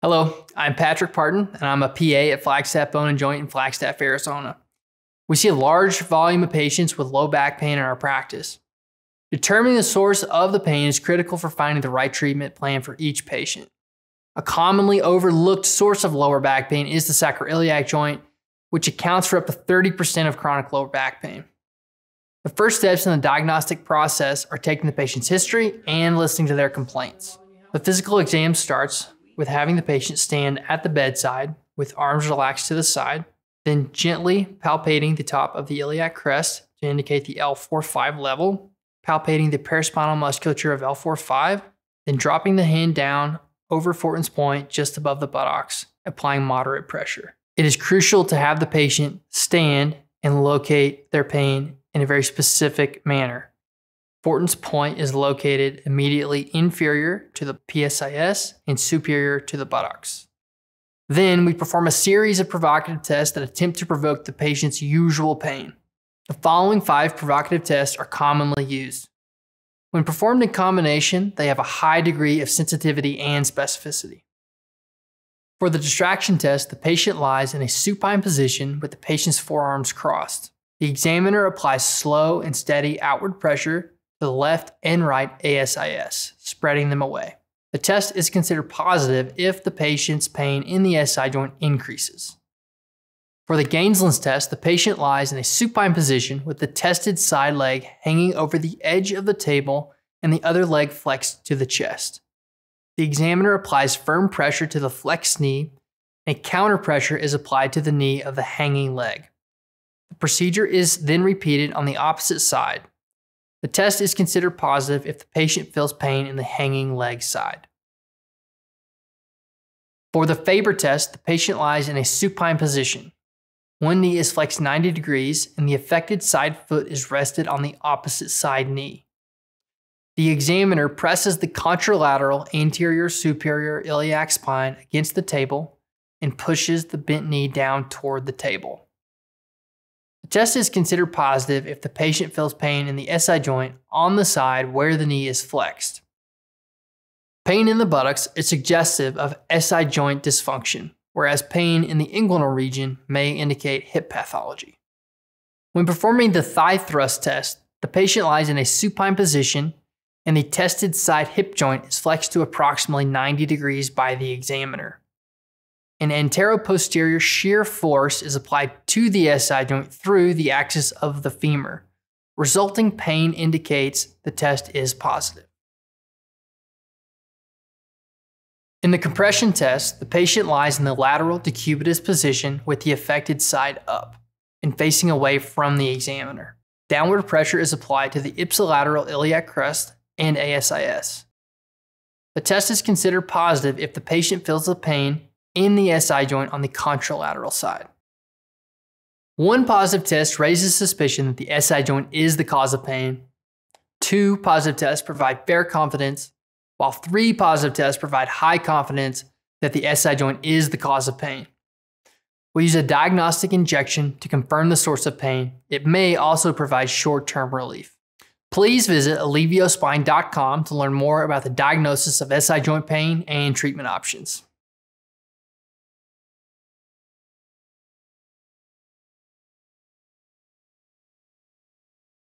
Hello, I'm Patrick Parten, and I'm a PA at Flagstaff Bone and Joint in Flagstaff, Arizona. We see a large volume of patients with low back pain in our practice. Determining the source of the pain is critical for finding the right treatment plan for each patient. A commonly overlooked source of lower back pain is the sacroiliac joint, which accounts for up to 30% of chronic lower back pain. The first steps in the diagnostic process are taking the patient's history and listening to their complaints. The physical exam starts with having the patient stand at the bedside with arms relaxed to the side, then gently palpating the top of the iliac crest to indicate the L4-5 level, palpating the paraspinal musculature of L4-5, then dropping the hand down over Fortin's point just above the buttocks, applying moderate pressure. It is crucial to have the patient stand and locate their pain in a very specific manner. Fortin's point is located immediately inferior to the PSIS and superior to the buttocks. Then we perform a series of provocative tests that attempt to provoke the patient's usual pain. The following five provocative tests are commonly used. When performed in combination, they have a high degree of sensitivity and specificity. For the distraction test, the patient lies in a supine position with the patient's forearms crossed. The examiner applies slow and steady outward pressure the left and right ASIS, spreading them away. The test is considered positive if the patient's pain in the SI joint increases. For the Gaenslen's test, the patient lies in a supine position with the tested side leg hanging over the edge of the table and the other leg flexed to the chest. The examiner applies firm pressure to the flexed knee, and counter pressure is applied to the knee of the hanging leg. The procedure is then repeated on the opposite side. The test is considered positive if the patient feels pain in the hanging leg side. For the Faber test, the patient lies in a supine position. One knee is flexed 90 degrees and the affected side foot is rested on the opposite side knee. The examiner presses the contralateral anterior superior iliac spine against the table and pushes the bent knee down toward the table. Test is considered positive if the patient feels pain in the SI joint on the side where the knee is flexed. Pain in the buttocks is suggestive of SI joint dysfunction, whereas pain in the inguinal region may indicate hip pathology. When performing the thigh thrust test, the patient lies in a supine position and the tested side hip joint is flexed to approximately 90 degrees by the examiner. An anteroposterior shear force is applied to the SI joint through the axis of the femur. Resulting pain indicates the test is positive. In the compression test, the patient lies in the lateral decubitus position with the affected side up and facing away from the examiner. Downward pressure is applied to the ipsilateral iliac crest and ASIS. The test is considered positive if the patient feels the pain in the SI joint on the contralateral side. One positive test raises suspicion that the SI joint is the cause of pain. Two positive tests provide fair confidence, while three positive tests provide high confidence that the SI joint is the cause of pain. We use a diagnostic injection to confirm the source of pain. It may also provide short term relief. Please visit aleviospine.com to learn more about the diagnosis of SI joint pain and treatment options.